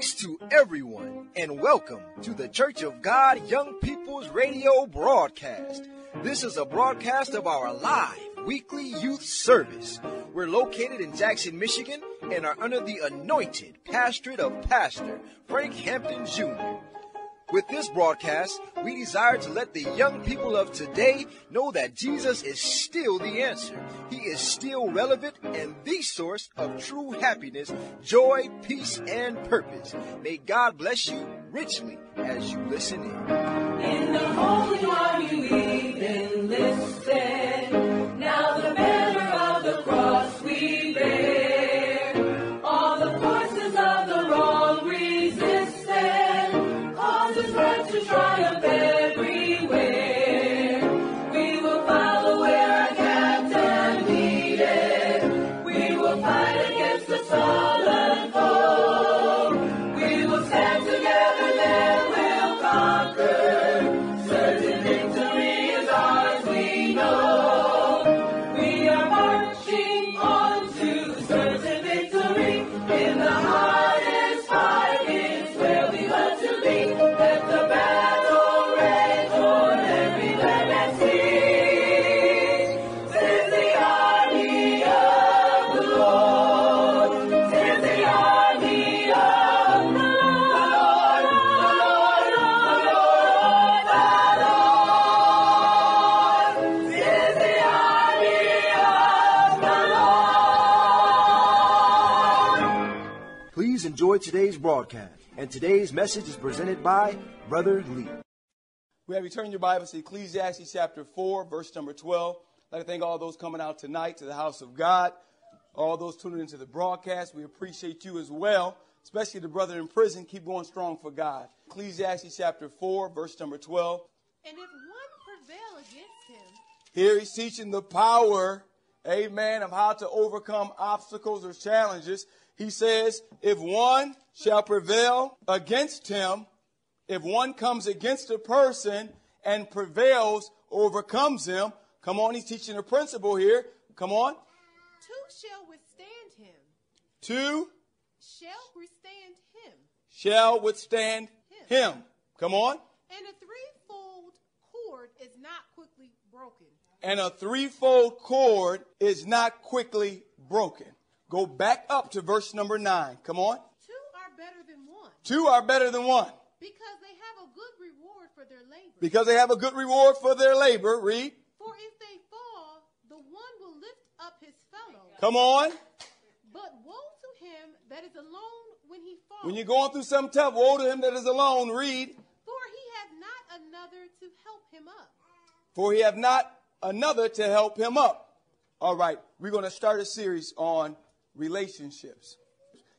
Greetings to everyone, and welcome to the Church of God Young People's Radio broadcast. This is a broadcast of our live weekly youth service. We're located in Jackson, Michigan, and are under the anointed pastorate of Pastor Frank Hampton Jr. With this broadcast, we desire to let the young people of today know that Jesus is still the answer. He is still relevant and the source of true happiness, joy, peace, and purpose. May God bless you richly as you listen in. In the we've enlisted. And today's message is presented by Brother Lee. We have you turn your Bibles to Ecclesiastes chapter 4, verse number 12. I'd like to thank all those coming out tonight to the house of God, all those tuning into the broadcast. We appreciate you as well, especially the brother in prison. Keep going strong for God. Ecclesiastes chapter 4, verse number 12. And if one prevail against him, Here he's teaching the power, amen, of how to overcome obstacles or challenges. He says, if one shall prevail against him, if one comes against a person and prevails, overcomes him, come on, he's teaching a principle here. Come on. two shall withstand him, Two shall withstand him, shall withstand him. Come on. and a threefold cord is not quickly broken. And a threefold cord is not quickly broken. Go back up to verse number nine. Come on. Two are better than one, Two are better than one. because they have a good reward for their labor. Because they have a good reward for their labor. Read. For if they fall, the one will lift up his fellow. Come on. But woe to him that is alone when he falls. When you're going through something tough, woe to him that is alone. Read. For he hath not another to help him up. For he have not another to help him up. All right. We're going to start a series on relationships.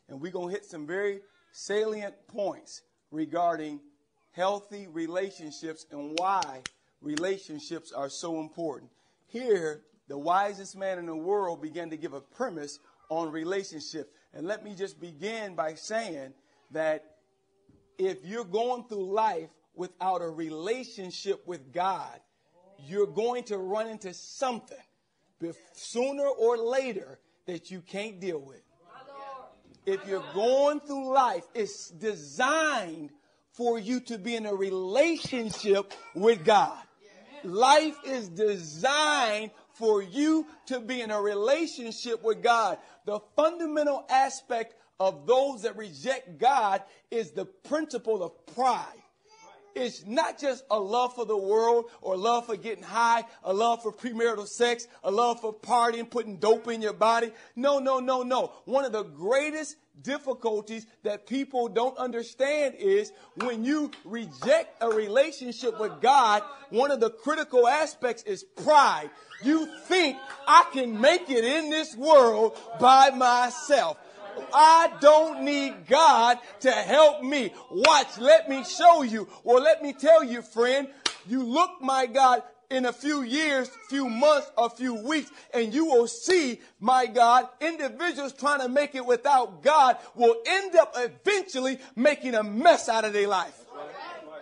And we're going to hit some very salient points regarding healthy relationships and why relationships are so important. Here, the wisest man in the world began to give a premise on relationships. And let me just begin by saying that if you're going through life without a relationship with God, you're going to run into something sooner or later that you can't deal with. If you're going through life, it's designed for you to be in a relationship with God. Life is designed for you to be in a relationship with God. The fundamental aspect of those that reject God is the principle of pride. It's not just a love for the world or love for getting high, a love for premarital sex, a love for partying, putting dope in your body. No, no, no, no. One of the greatest difficulties that people don't understand is when you reject a relationship with God, one of the critical aspects is pride. You think I can make it in this world by myself. I don't need God to help me. Watch, let me show you. Well, let me tell you, friend, you look, my God, in a few years, few months, a few weeks, and you will see, my God, individuals trying to make it without God will end up eventually making a mess out of their life.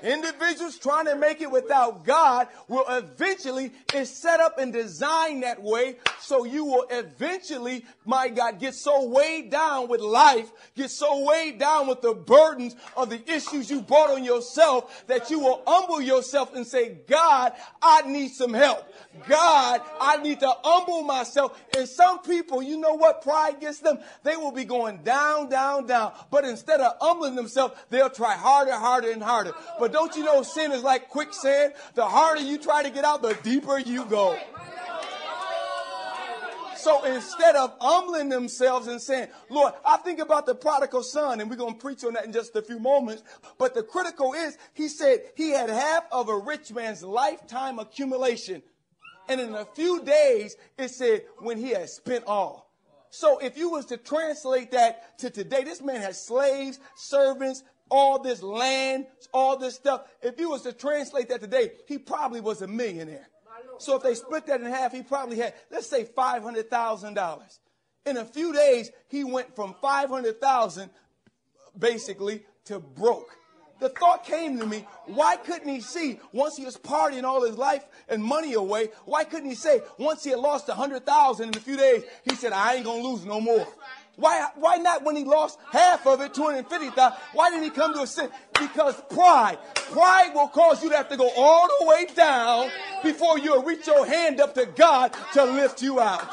Individuals trying to make it without God will eventually is set up and designed that way so you will eventually, my God, get so weighed down with life, get so weighed down with the burdens of the issues you brought on yourself that you will humble yourself and say, God, I need some help. God, I need to humble myself. And some people, you know what pride gets them? They will be going down, down, down. But instead of humbling themselves, they'll try harder, harder, and harder. But don't you know sin is like quicksand? The harder you try to get out, the deeper you go. So instead of humbling themselves and saying, Lord, I think about the prodigal son, and we're going to preach on that in just a few moments. But the critical is, he said he had half of a rich man's lifetime accumulation. And in a few days, it said when he had spent all. So if you was to translate that to today, this man has slaves, servants, all this land, all this stuff. If you was to translate that today, he probably was a millionaire. So if they split that in half, he probably had, let's say, $500,000. In a few days, he went from 500,000 basically to broke. The thought came to me, why couldn't he see once he was partying all his life and money away, why couldn't he say once he had lost a 100,000 in a few days, he said, I ain't to lose no more. Why, why not when he lost half of it, 250,000? Why didn't he come to a sin? Because pride. Pride will cause you to have to go all the way down before you'll reach your hand up to God to lift you out.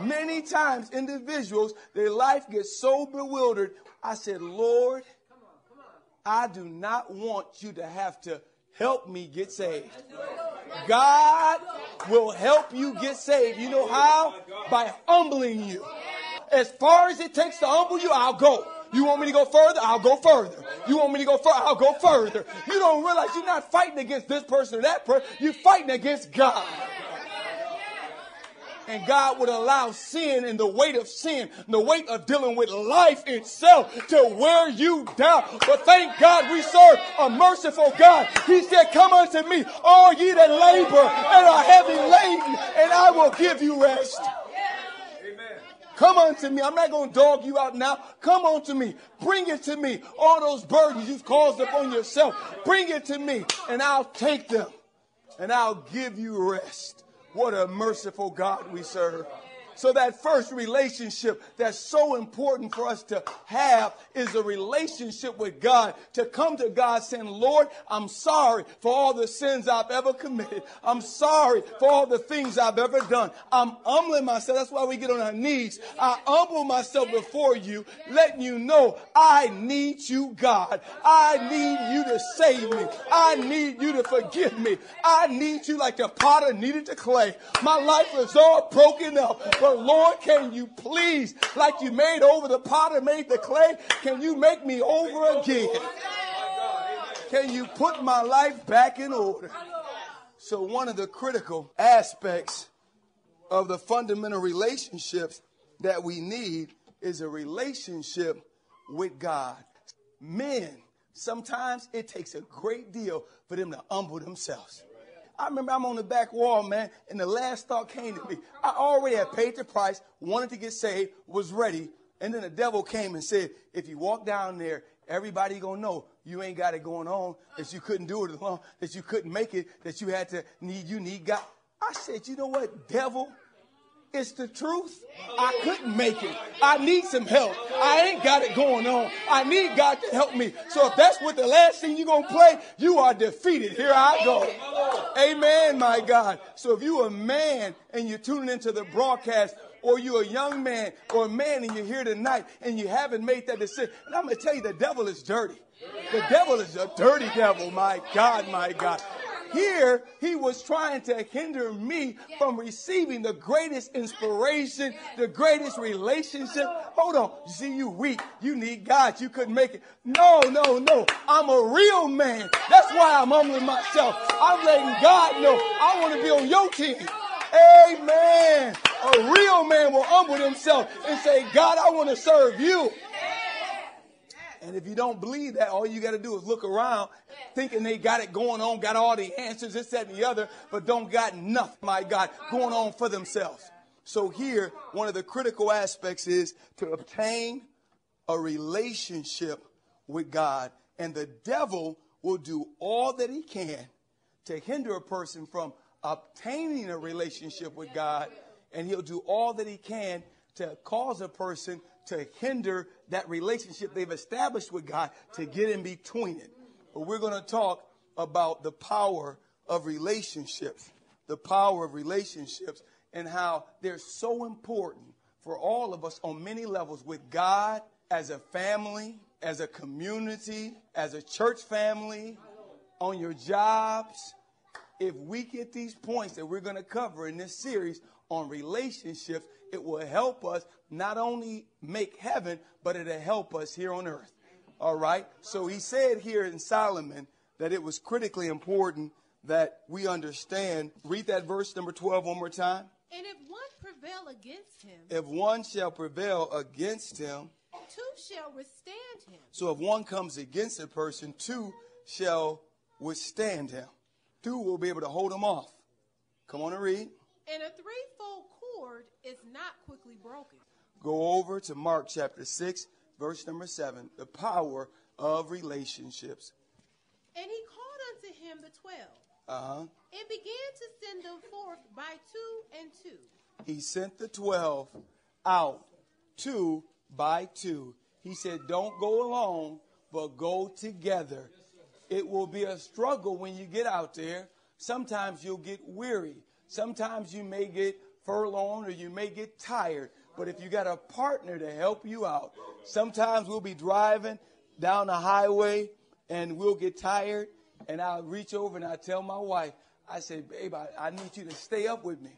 Many times individuals, their life gets so bewildered. I said, Lord, I do not want you to have to help me get saved. God will help you get saved. You know how? By humbling you. As far as it takes to humble you, I'll go. You want me to go further? I'll go further. You want me to go further? I'll go further. You don't realize you're not fighting against this person or that person. You're fighting against God. And God would allow sin and the weight of sin, the weight of dealing with life itself to wear you down. But thank God we serve a merciful God. He said, Come unto me, all ye that labor and are heavy laden, and I will give you rest. Come unto me. I'm not going to dog you out now. Come unto me. Bring it to me. All those burdens you've caused upon yourself. Bring it to me and I'll take them and I'll give you rest. What a merciful God we serve. So that first relationship that's so important for us to have is a relationship with God. To come to God saying, Lord, I'm sorry for all the sins I've ever committed. I'm sorry for all the things I've ever done. I'm humbling myself. That's why we get on our knees. I humble myself before you, letting you know I need you, God. I need you to save me. I need you to forgive me. I need you like the potter needed the clay. My life is all broken up. Lord, can you please, like you made over the potter, made the clay, can you make me over again? Can you put my life back in order? So, one of the critical aspects of the fundamental relationships that we need is a relationship with God. Men, sometimes it takes a great deal for them to humble themselves. I remember I'm on the back wall, man, and the last thought came to me. I already had paid the price, wanted to get saved, was ready, and then the devil came and said, if you walk down there, everybody gonna know you ain't got it going on, that you couldn't do it alone, that you couldn't make it, that you had to need, you need God. I said, you know what, devil? It's the truth. I couldn't make it. I need some help. I ain't got it going on. I need God to help me. So if that's what the last thing you're going to play, you are defeated. Here I go. Amen, my God. So if you're a man and you're tuning into the broadcast, or you're a young man or a man and you're here tonight and you haven't made that decision, and I'm going to tell you, the devil is dirty. The devil is a dirty devil. My God, my God. Here, he was trying to hinder me from receiving the greatest inspiration, the greatest relationship. Hold on. You see, you weak. You need God. You couldn't make it. No, no, no. I'm a real man. That's why I'm humbling myself. I'm letting God know I want to be on your team. Amen. A real man will humble himself and say, God, I want to serve you. And if you don't believe that, all you got to do is look around thinking they got it going on, got all the answers, this, that, and the other, but don't got nothing, my God, going on for themselves. So here, one of the critical aspects is to obtain a relationship with God. And the devil will do all that he can to hinder a person from obtaining a relationship with God, and he'll do all that he can to cause a person to hinder that relationship they've established with God to get in between it. But we're going to talk about the power of relationships, the power of relationships, and how they're so important for all of us on many levels with God as a family, as a community, as a church family, on your jobs. If we get these points that we're going to cover in this series on relationships, it will help us not only make heaven, but it'll help us here on earth. All right? So he said here in Solomon that it was critically important that we understand. Read that verse number 12 one more time. And if one prevail against him, If one shall prevail against him, two shall withstand him. so if one comes against a person, two shall withstand him. Two will be able to hold him off. Come on and read. And a threefold cord is not quickly broken. Go over to Mark chapter 6, verse number 7. The power of relationships. And he called unto him the twelve, Uh huh. and began to send them forth by two and two, He sent the 12 out, two by two. He said, Don't go alone, but go together. It will be a struggle when you get out there. Sometimes you'll get weary. Sometimes you may get furlong or you may get tired. But if you got a partner to help you out, sometimes we'll be driving down the highway and we'll get tired. And I'll reach over and I'll tell my wife, I say, babe, I, I need you to stay up with me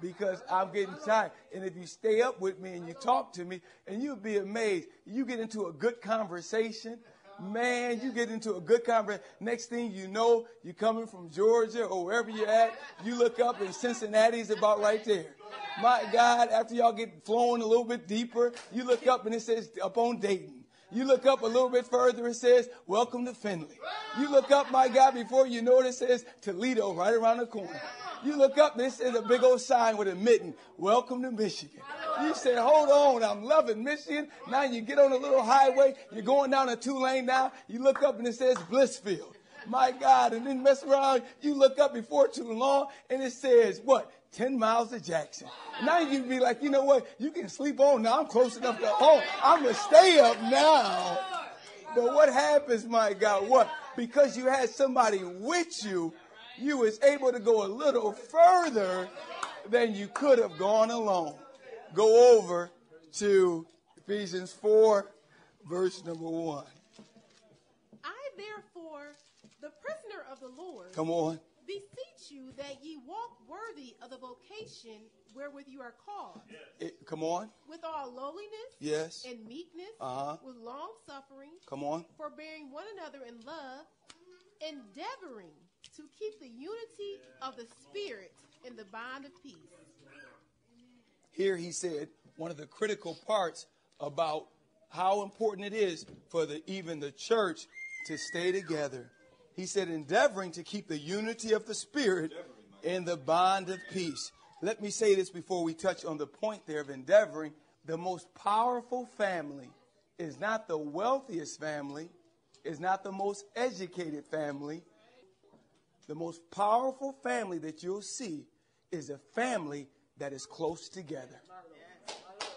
because I'm getting tired. And if you stay up with me and you talk to me, and you'll be amazed, you get into a good conversation. Man, you get into a good conversation. Next thing you know, you're coming from Georgia or wherever you're at. You look up and Cincinnati's about right there. My God, after y'all get flowing a little bit deeper, you look up and it says up on Dayton. You look up a little bit further, it says, Welcome to Findlay. You look up, my God, before you know it, it says Toledo right around the corner. You look up, and it says a big old sign with a mitten, Welcome to Michigan. You say, Hold on, I'm loving Michigan. Now you get on a little highway, you're going down a two lane now. You look up, and it says Blissfield. My God, and then mess around, you look up before too long, and it says, What? 10 miles to Jackson. Now you can be like, you know what? You can sleep on now. I'm close enough to home. I'm going to stay up now. But what happens, my God? What? Because you had somebody with you, you was able to go a little further than you could have gone alone. Go over to Ephesians 4, verse number 1. I therefore, the prisoner of the Lord, Come on. beseech you that ye walk worthy of the vocation wherewith you are called, It- come on. with all lowliness Yes. and meekness, Uh-huh. with long suffering, Come on. forbearing one another in love, endeavoring to keep the unity of the Spirit in the bond of peace. Here he said one of the critical parts about how important it is for the even the church to stay together. He said endeavoring to keep the unity of the spirit in the bond of peace. Let me say this before we touch on the point there of endeavoring. The most powerful family is not the wealthiest family, is not the most educated family. The most powerful family that you'll see is a family that is close together.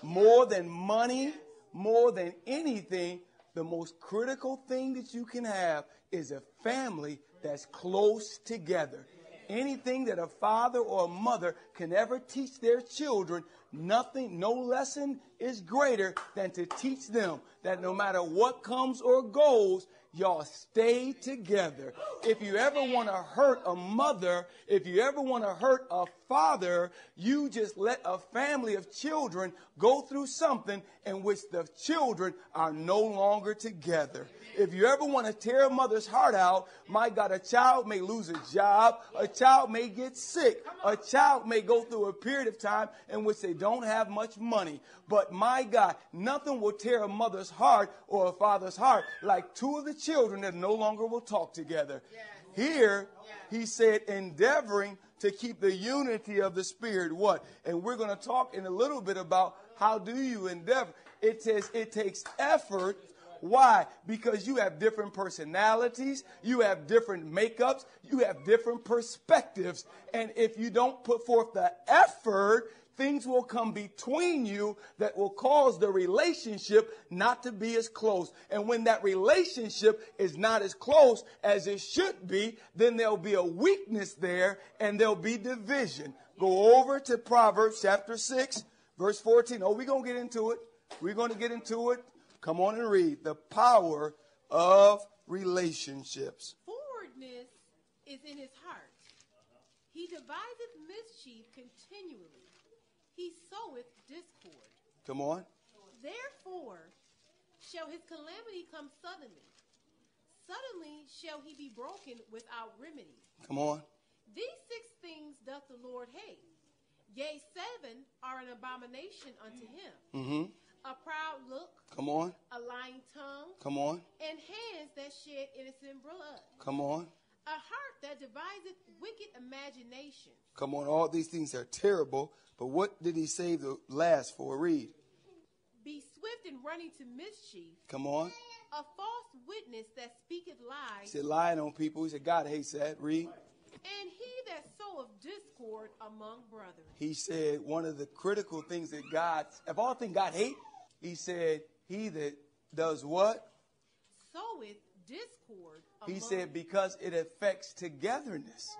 More than money, more than anything, the most critical thing that you can have is a family that's close together. Anything that a father or a mother can ever teach their children, nothing, no lesson is greater than to teach them that no matter what comes or goes, y'all stay together. If you ever want to hurt a mother, if you ever want to hurt a father, you just let a family of children go through something in which the children are no longer together. If you ever want to tear a mother's heart out, my God, a child may lose a job, a child may get sick, a child may go through a period of time in which they don't have much money. But my God, nothing will tear a mother's heart or a father's heart like two of the children that no longer will talk together. Here, he said, endeavoring to keep the unity of the Spirit. What? And we're going to talk in a little bit about how do you endeavor. It says it takes effort Why? Because you have different personalities, you have different makeups, you have different perspectives. And if you don't put forth the effort, things will come between you that will cause the relationship not to be as close. And when that relationship is not as close as it should be, then there'll be a weakness there and there'll be division. Go over to Proverbs chapter 6, verse 14. Oh, we're going to get into it. We're going to get into it. Come on and read. The power of relationships. Forwardness is in his heart. He deviseth mischief continually. He soweth discord. Come on. Therefore shall his calamity come suddenly. Suddenly shall he be broken without remedy. Come on. These six things doth the Lord hate. Yea, seven are an abomination unto him. Mm-hmm. A proud look, Come on. a lying tongue, Come on. and hands that shed innocent blood. Come on. A heart that deviseth wicked imaginations. Come on. All these things are terrible. But what did he save the last for? Read. Be swift in running to mischief. Come on. A false witness that speaketh lies. He said lying on people. He said God hates that. Read. And he that soweth discord among brothers. He said one of the critical things that God, of all things God hate, he said he that does what? Soweth discord He said because it affects togetherness.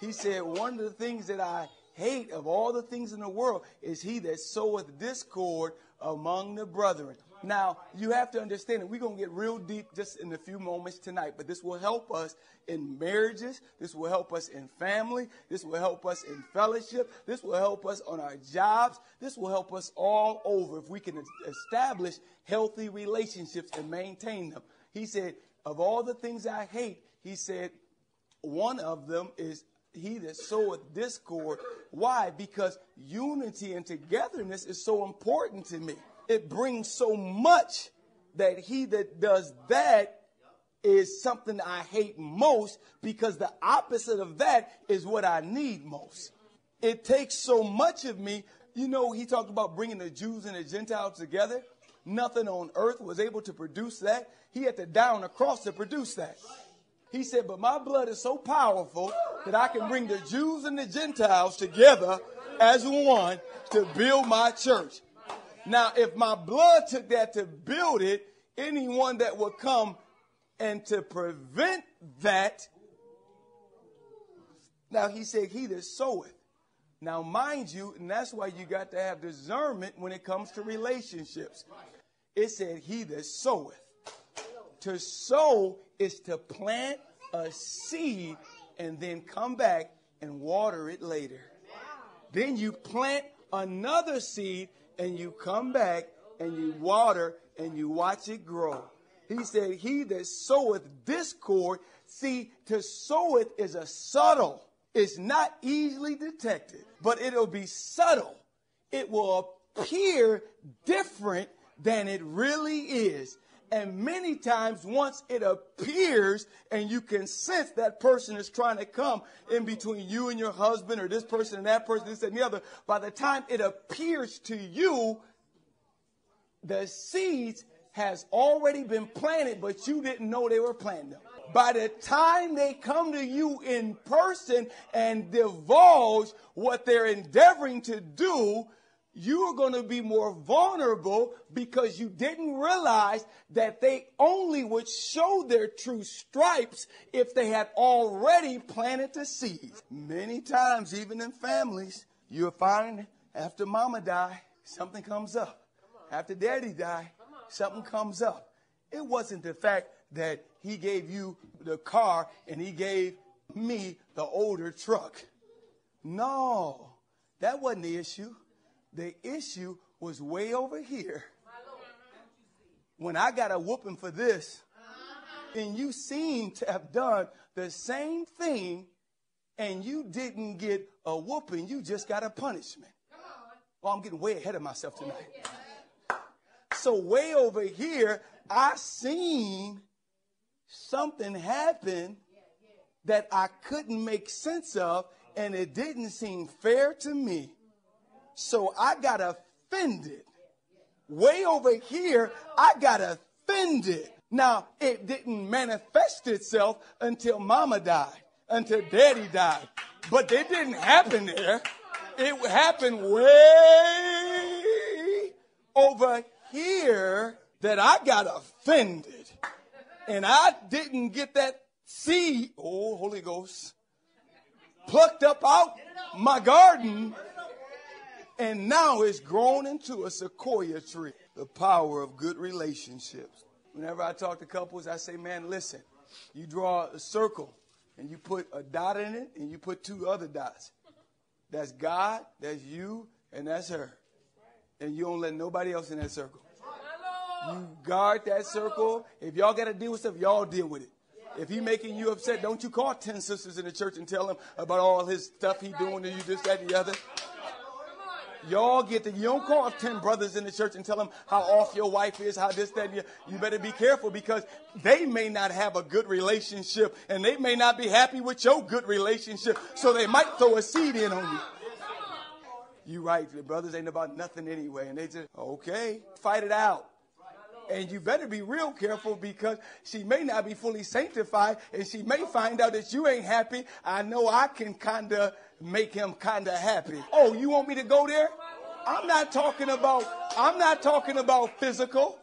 He said one of the things that I hate of all the things in the world is he that soweth discord among the brethren. Now, you have to understand, and we're going to get real deep just in a few moments tonight, but this will help us in marriages. This will help us in family. This will help us in fellowship. This will help us on our jobs. This will help us all over if we can establish healthy relationships and maintain them. He said, of all the things I hate, he said, one of them is he that soweth discord. Why? Because unity and togetherness is so important to me. It brings so much that he that does that is something I hate most because the opposite of that is what I need most. It takes so much of me. You know, he talked about bringing the Jews and the Gentiles together. Nothing on earth was able to produce that. He had to die on a cross to produce that. He said, But my blood is so powerful that I can bring the Jews and the Gentiles together as one to build my church. Now, if my blood took that to build it, anyone that would come and to prevent that, now he said, He that soweth. Now, mind you, and that's why you got to have discernment when it comes to relationships. It said, He that soweth. To sow is to plant a seed and then come back and water it later. Then you plant another seed and you come back and you water and you watch it grow. He said, He that soweth discord, see, to sow it is a subtle, it's not easily detected, but it'll be subtle. It will appear different than it really is. And many times, once it appears and you can sense that person is trying to come in between you and your husband, or this person and that person, this and the other, by the time it appears to you, the seeds has already been planted, but you didn't know they were planted. By the time they come to you in person and divulge what they're endeavoring to do, you are going to be more vulnerable because you didn't realize that they only would show their true stripes if they had already planted the seeds. Many times, even in families, you'll find after mama die, something comes up. After daddy die, something comes up. It wasn't the fact that he gave you the car and he gave me the older truck. No, that wasn't the issue. The issue was way over here. When I got a whooping for this, and you seem to have done the same thing, and you didn't get a whooping, you just got a punishment. Oh, I'm getting way ahead of myself tonight. So, way over here, I seen something happened that I couldn't make sense of, and it didn't seem fair to me. So I got offended. Way over here, I got offended. Now, it didn't manifest itself until mama died, until daddy died. But it didn't happen there. It happened way over here that I got offended. And I didn't get that seed, oh, Holy Ghost, plucked up out my garden. And now it's grown into a sequoia tree. The power of good relationships. Whenever I talk to couples, I say, man, listen, you draw a circle and you put a dot in it and you put two other dots. That's God, that's you, and that's her. And you don't let nobody else in that circle. You guard that circle. If y'all got to deal with stuff, y'all deal with it. If he making you upset, don't you call 10 sisters in the church and tell him about all his stuff he doing to you, this, that, and the other. Y'all get the, you don't call 10 brothers in the church and tell them how off your wife is, how this, that, the, you better be careful because they may not have a good relationship and they may not be happy with your good relationship. So they might throw a seed in on you. You right, the brothers ain't about nothing anyway. And they just, okay, fight it out. And you better be real careful because she may not be fully sanctified and she may find out that you ain't happy. I know I can kind of make him kind of happy. Oh, you want me to go there? I'm not talking about, I'm not talking about physical.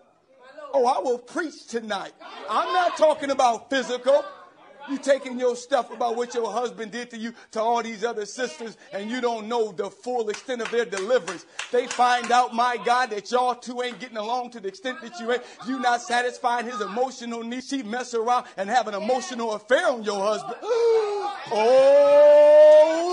Oh, I will preach tonight. I'm not talking about physical. You taking your stuff about what your husband did to you to all these other sisters, and you don't know the full extent of their deliverance. They find out, my God, that y'all two ain't getting along to the extent that you ain't. You not satisfying his emotional needs. She mess around and have an emotional affair on your husband. oh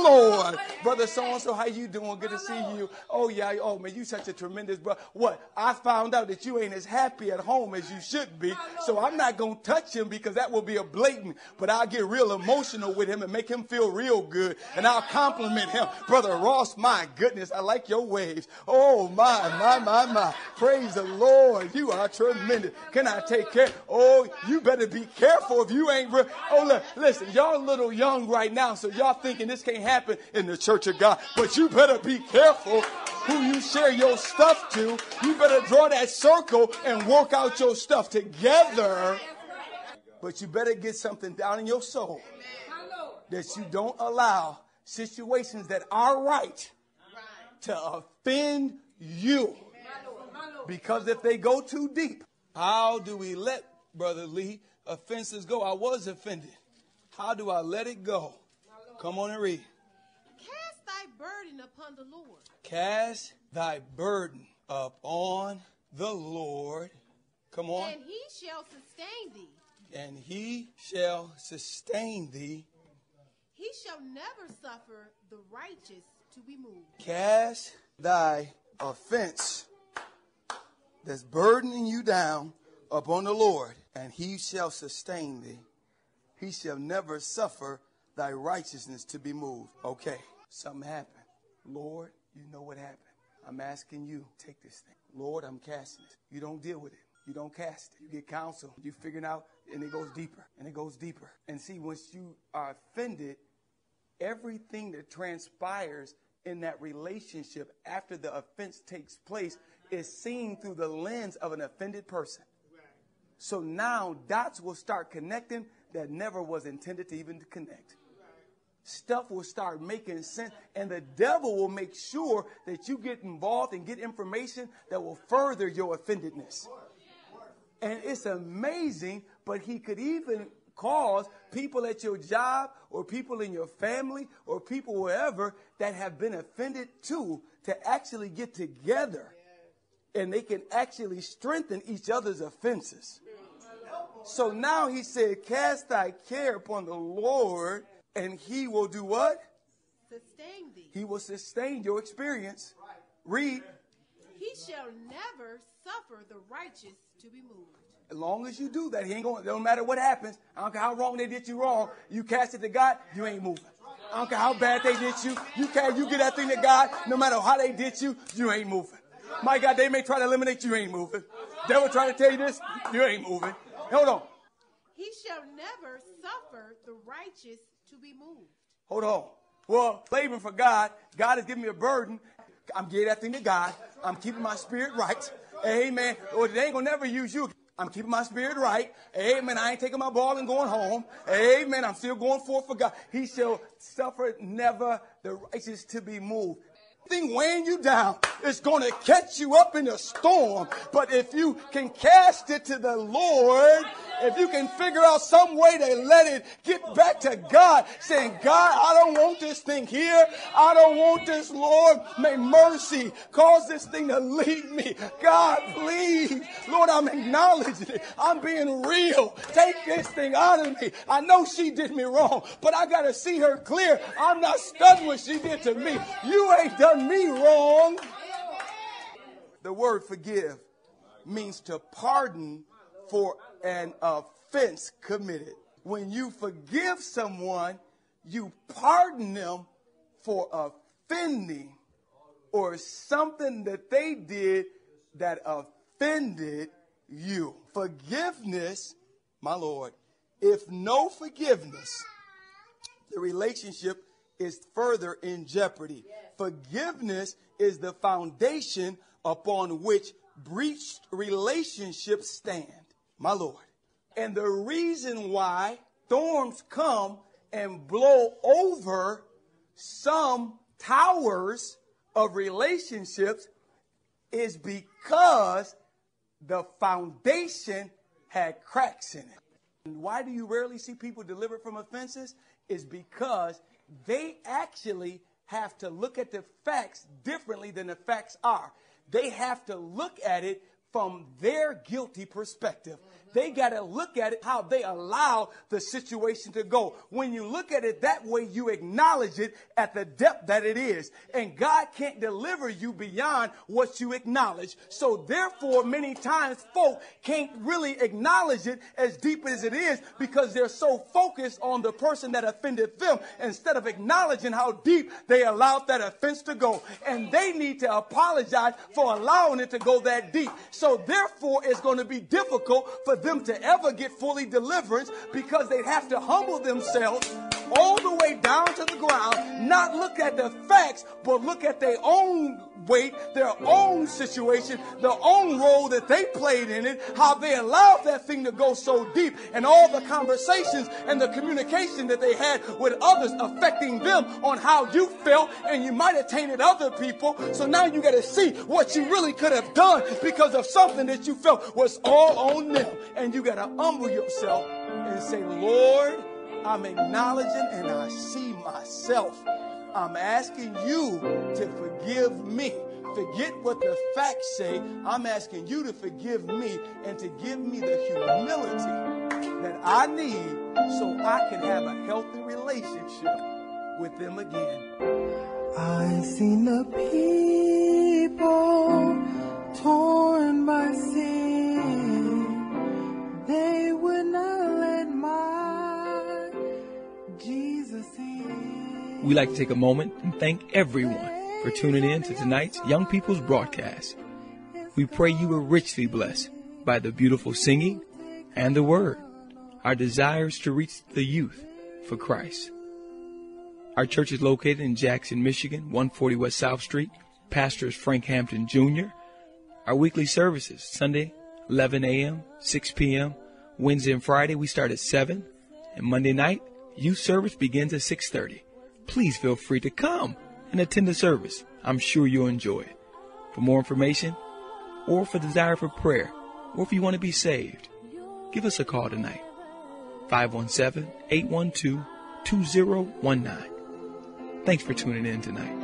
Lord, brother so and so, how you doing? Good to see you. Oh yeah, oh man, you such a tremendous brother. What? I found out that you ain't as happy at home as you should be, so I'm not gonna touch him because that will be a blatant but I'll get real emotional with him and make him feel real good. And I'll compliment him. Brother Ross, my goodness, I like your waves. Oh, my, my, my, my. Praise the Lord. You are tremendous. Can I take care? Oh, you better be careful if you ain't real. Oh, look, listen, y'all a little young right now, so y'all thinking this can't happen in the church of God. But you better be careful who you share your stuff to. You better draw that circle and work out your stuff together but you better get something down in your soul that you don't allow situations that are right to offend you. Because if they go too deep, how do we let, Brother Lee, offenses go? I was offended. How do I let it go? Come on and read. Cast thy burden upon the Lord. Cast thy burden upon the Lord. Come on. And he shall sustain thee and he shall sustain thee. He shall never suffer the righteous to be moved. Cast thy offense that's burdening you down upon the Lord, and he shall sustain thee. He shall never suffer thy righteousness to be moved. Okay, something happened. Lord, you know what happened. I'm asking you, take this thing. Lord, I'm casting it. You don't deal with it. You don't cast it. You get counsel. You figuring out and it goes deeper and it goes deeper. And see, once you are offended, everything that transpires in that relationship after the offense takes place is seen through the lens of an offended person. So now dots will start connecting that never was intended to even connect. Stuff will start making sense, and the devil will make sure that you get involved and get information that will further your offendedness. And it's amazing, but he could even cause people at your job or people in your family or people wherever that have been offended too to actually get together and they can actually strengthen each other's offenses. So now he said, Cast thy care upon the Lord, and he will do what? Sustain thee. He will sustain your experience. Read. He shall never suffer the righteous to be moved. As long as you do that, he ain't going. Don't matter what happens. I don't care how wrong they did you wrong. You cast it to God, you ain't moving. I don't care how bad they did you. You can you get that thing to God. No matter how they did you, you ain't moving. My God, they may try to eliminate you, ain't moving. They will try to tell you this, you ain't moving. Hold on. He shall never suffer the righteous be moved. Hold on. Well, laboring for God, God has given me a burden. I'm giving that thing to God. I'm keeping my spirit right. Amen. Or they ain't gonna never use you. I'm keeping my spirit right. Amen. I ain't taking my ball and going home. Amen. I'm still going forth for God. He shall suffer never the righteous to be moved thing weighing you down is going to catch you up in a storm. But if you can cast it to the Lord, if you can figure out some way to let it get back to God, saying, God, I don't want this thing here. I don't want this, Lord. May mercy cause this thing to leave me. God, please. Lord, I'm acknowledging it. I'm being real. Take this thing out of me. I know she did me wrong, but I got to see her clear. I'm not stunned what she did to me. You ain't done me wrong. The word forgive means to pardon for an offense committed. When you forgive someone, you pardon them for offending or something that they did that offended you. Forgiveness, my Lord, if no forgiveness, the relationship is further in jeopardy. Forgiveness is the foundation upon which breached relationships stand. My Lord. And the reason why storms come and blow over some towers of relationships is because the foundation had cracks in it. And why do you rarely see people delivered from offenses? Is because they actually have to look at the facts differently than the facts are. They have to look at it from their guilty perspective. They got to look at it how they allow the situation to go. When you look at it that way, you acknowledge it at the depth that it is. And God can't deliver you beyond what you acknowledge. So therefore, many times folk can't really acknowledge it as deep as it is because they're so focused on the person that offended them instead of acknowledging how deep they allowed that offense to go. And they need to apologize for allowing it to go that deep. So therefore, it's going to be difficult for them to ever get fully deliverance because they'd have to humble themselves all the way down to the ground, not look at the facts, but look at their own weight, their own situation, their own role that they played in it, how they allowed that thing to go so deep, and all the conversations and the communication that they had with others affecting them on how you felt, and you might have tainted other people. So now you got to see what you really could have done because of something that you felt was all on them. And you got to humble yourself and say, Lord, I'm acknowledging and I see myself. I'm asking you to forgive me. Forget what the facts say. I'm asking you to forgive me and to give me the humility that I need so I can have a healthy relationship with them again. I've seen the people torn by sin. They would not We'd like to take a moment and thank everyone for tuning in to tonight's Young People's broadcast. We pray you were richly blessed by the beautiful singing and the word. Our desires to reach the youth for Christ. Our church is located in Jackson, Michigan, 140 West South Street. Pastor is Frank Hampton Jr. Our weekly services, Sunday, 11 a.m., 6 p.m. Wednesday and Friday, we start at 7. And Monday night, youth service begins at 6.30. Please feel free to come and attend the service. I'm sure you'll enjoy it. For more information, or for desire for prayer, or if you want to be saved, give us a call tonight. 517-812-2019. Thanks for tuning in tonight.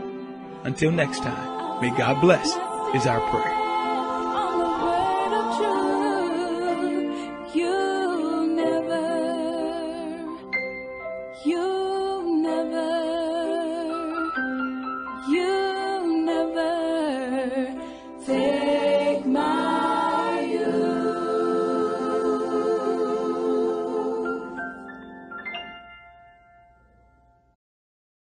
Until next time, may God bless is our prayer.